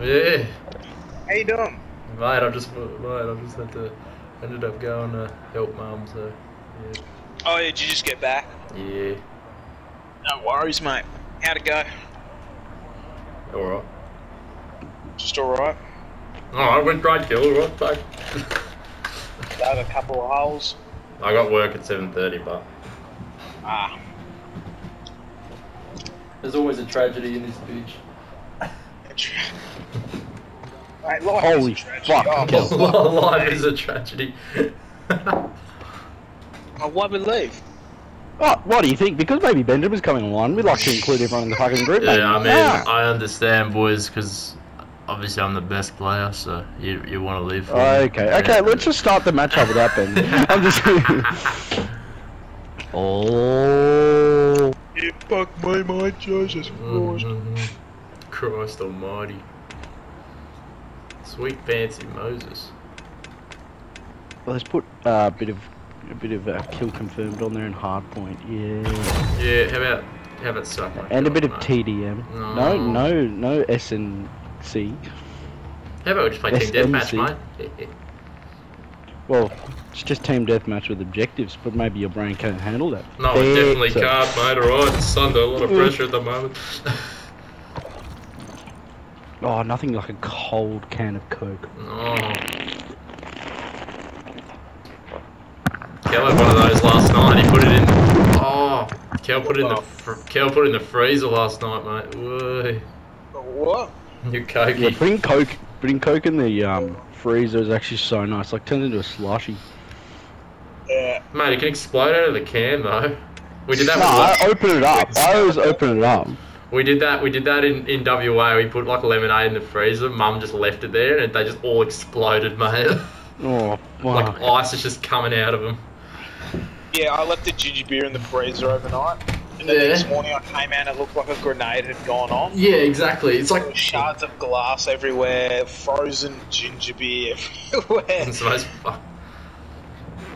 Yeah. How you doing? Mate, I just mate, I just had to ended up going to help mum, so yeah. Oh, yeah, did you just get back? yeah. Yeah. No worries, mate. How'd it go? Alright. Just alright. Alright, I went great kill, alright, bye. Dug a couple of holes. I got work at seven thirty, but Ah. there's always a tragedy in this bitch. Mate, life Holy is a fuck, Oh, well, Life is a tragedy. oh, why we leave? Oh, what do you think? Because maybe Benjamin's coming along, we'd like to include everyone in the fucking group. maybe. Yeah, I mean, Ah. I understand, boys, because obviously I'm the best player, so you you want to leave. For me. Okay, okay, Yeah. let's just start the match up without Ben. I'm just. oh. You fuck my mind, Jesus Mhm. Christ Almighty. Sweet fancy Moses. Well, let's put uh, a bit of a bit of uh, kill confirmed on there in hardpoint. Yeah. Yeah, how about how about suck my And a bit of mate? TDM. No. No, no, no SNC. How about we just play team deathmatch, mate? Well, it's just team deathmatch with objectives, but maybe your brain can't handle that. No, I definitely Better. can't, mate. Alright, it's under a lot of pressure at the moment. Oh, nothing like a cold can of Coke. oh. Kel had one of those last night. He put it in. Oh, Kel put it in the Kel put it in the freezer last night, mate. Whoa, What? you cokey. Yeah, putting Coke, putting Coke in the um, freezer is actually so nice. Like turns into a slushy. Yeah. Mate, it can explode out of the can though. We did that. No, with, I open it up. I always open it up. We did that. We did that in, in WA. We put like lemonade in the freezer. Mum just left it there, and they just all exploded, mate. Oh, like ice is just coming out of them. Yeah, I left the ginger beer in the freezer overnight. And the Yeah. next morning I came out and it looked like a grenade had gone off. Yeah, exactly. It's like shards of glass everywhere, frozen ginger beer everywhere. it's the most.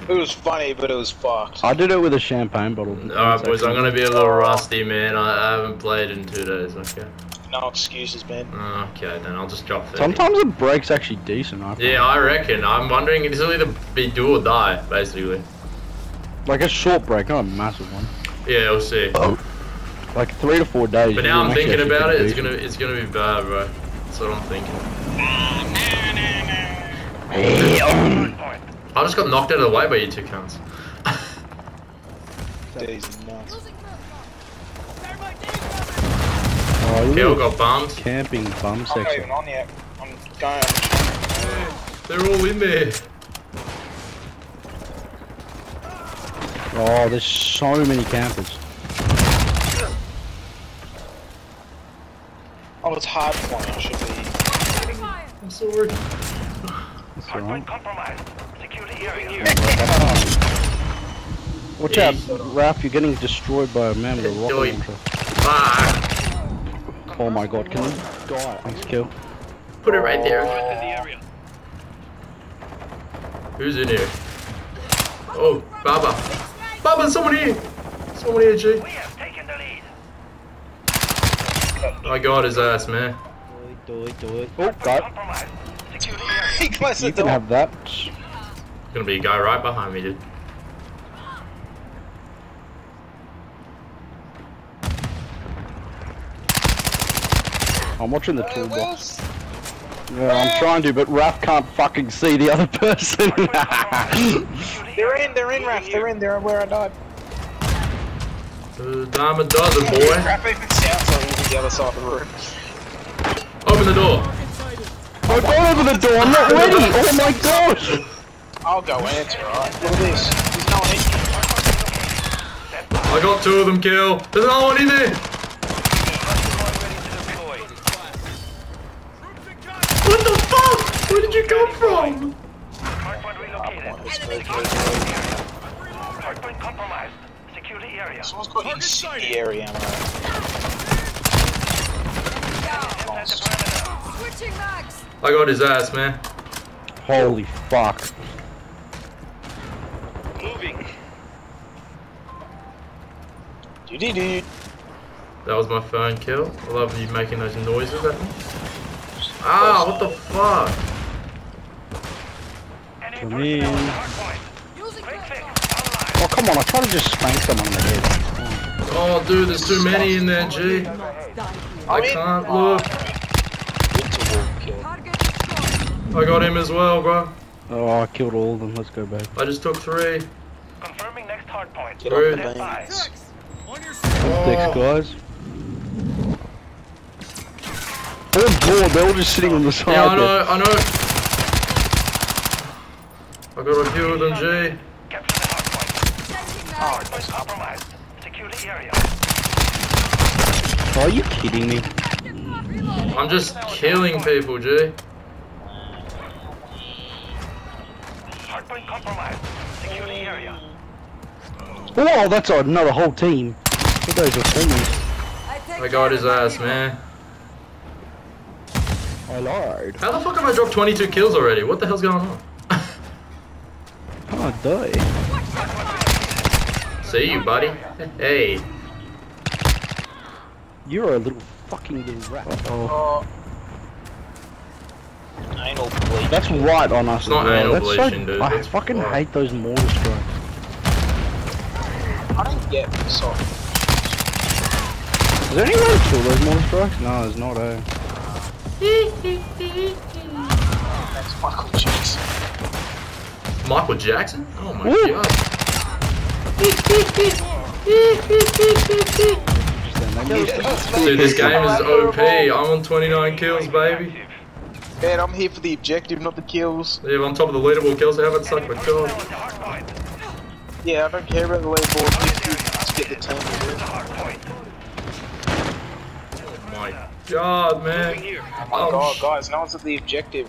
Fuck. It was funny, but it was fucked. I did it with a champagne bottle. Alright, boys. I'm gonna be a little rusty, man. I, I haven't played in two days. Okay. No excuses, man. Okay, then I'll just drop 30. Sometimes the break's actually decent. I Yeah, I reckon. I'm wondering. This will either be do or die, basically. Like a short break, not a massive one. Yeah, we'll see. Oh. Like three to four days. But now I'm thinking about it. It's gonna, it's gonna be bad, bro. That's what I'm thinking. Um. Um. Decent. I just got knocked out of the way by you two cunts. Days and nuts. Oh, you Kel little got bummed. camping bum I'm not section. even on yet. I'm going. They're all in there. Oh, there's so many campers. Oh, it's hard point. I should be. I'm sorry. That's alright. compromised. Secure the. Watch out, Ralph, you're getting destroyed by a man with a rocket launcher. Fuck. Oh my god, can you die? Thanks, kill. Put it right there. In the area. Who's in here? Oh, Baba. Baba, someone here. Someone here, G. We have taken the lead. I got his ass, man. Do it, do it. Oh, God. Compromised. Secure the area. He You can door. have that. Gonna be a guy right behind me, dude. I'm watching the toolbox. Yeah, I'm trying to, but Raph can't fucking see the other person. They're in. They're in, Raph. They're in. They're where I died. Uh, dime a dozen, boy. Raph even sounds like on the other side of the room. Open the door. oh, don't open the door, I'm not ready! Oh my gosh! I'll go answer, alright? Look at this. There's no one in. I got two of them, kill. There's another one in there. What the fuck? Where did you come from? Hardpoint relocated. Secure the area. Compromised. Secure the area. Someone's got incendiary ammo. Nice. Switching mags. I got his ass, man. Holy fuck. Dude, dude. That was my phone kill. I love you making those noises at me. Ah, what the fuck? Come in. on the hard point. Using Quick fix. flashbang. Oh, come on, I tried to just spank someone in the head. Oh, dude, there's too many in there, G. I can't look. Winterwolf kill. Target destroyed. I got him as well, bro. Oh, I killed all of them. Let's go back. I just took three. Confirming next hard point. Get on the Rude. Stand by. beams. Thanks, guys. Oh, boy, they're all just sitting on the side Yeah, I there. know, I know. I got a few of them, G. Hard point. Changing Hard mags. point compromised. Secure the area. Are you kidding me? I'm just killing people, G. Hard point compromised. Secure the area. Oh, that's another whole team. Look at those reformers. I got his ass, man. I lied. How the fuck have I dropped 22 kills already? What the hell's going on? Oh, die. See you, buddy. Hey. You're a little fucking little rat. Oh, Oh. Anal bleed. that's right on us. It's not as well. anal that's bleaching, so, dude. I That's fucking fucked. hate those mortar strikes. I don't get so. Is there any way to kill those mortar strikes? No, there's not. Eh? That's Michael Jackson. Michael Jackson? Oh my Woo. god. Just then, they missed. Dude, this game is OP. I'm on 29 kills, baby. Man, I'm here for the objective, not the kills. Yeah, I'm on top of the leaderboard kills. How about suck my Personnel god? at the hard point. Yeah, I don't care about the leaderboard. Just, just get the team to do The it. hard point. Oh my god, man. Oh my Oh, god, guys, no one's at the objective.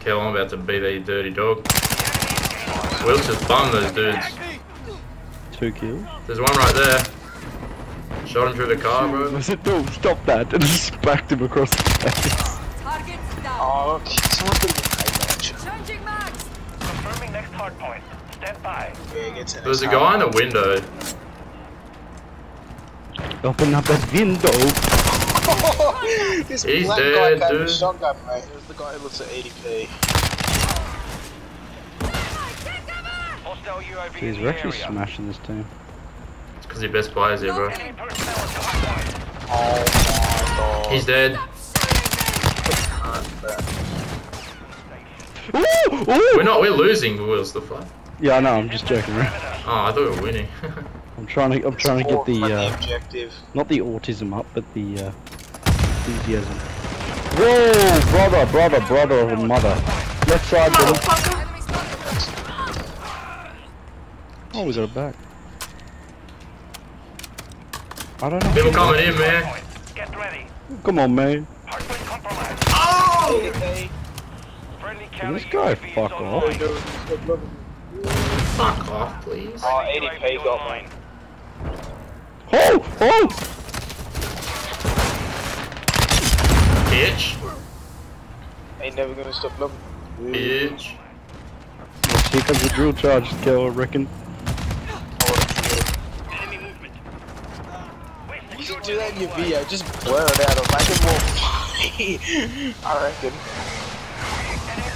Kel, I'm about to be that dirty dog. Will's just bummed those dudes. Two kills. There's one right there. Shot him through the car, bro. I said, no, stop that. And just smacked him across the face. Targets down. Oh, okay, someone's gonna get paid match. Changing mags. Confirming next hard point. Stand by. Yeah, There's a guy in the window. Open up that window. this He's black dead, guy came with dude. a shotgun, mate. It was the guy who looks at ADP. Hostile UAV Jeez, we're actually area. smashing this team. It's because he best players here, bro. Enemy personnel at the hard point. Oh my god. He's dead. Ooh, ooh. We're not, we're losing, Will's the fuck. Yeah, I know. I'm just joking around. Oh, I thought we were winning. I'm trying to. I'm trying to get the Support uh, objective. not the autism up, but the uh, enthusiasm. Whoa, brother, brother, brother of a mother. Left side, brother. Enemy spotted. Oh, we got it back. I don't know. People coming in, man. Get ready. Come on, man. Hard point compromised. ADP. Friendly Can counter this guy fuck off? Fuck off, please. Oh, ADP got mine. Oh, oh! Bitch. Ain't never gonna stop loving. Bitch. Well, here comes the drill charge, Kel, I reckon. Enemy You secure should do that in your the video, just blur it out or make it more. I reckon.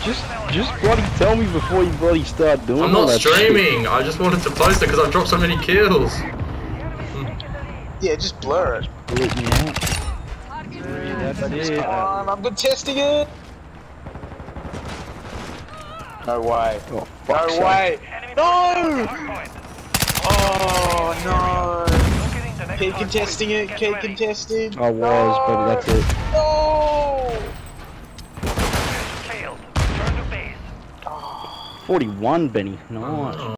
Just, just bloody tell me before you bloody start doing I'm not that shit. streaming. I just wanted to post it because I've dropped so many kills. Yeah, just blur it. Bleep me out. Target That's It's it. fine, I'm good testing it. No way. Oh, No fuck's sake. way. Enemy No! personnel at the hard point. Oh no. Locating Keep contesting it, Get keep contesting. I was, but that's it. No! Failed. Return to base. 41, Benny. Nice. Oh.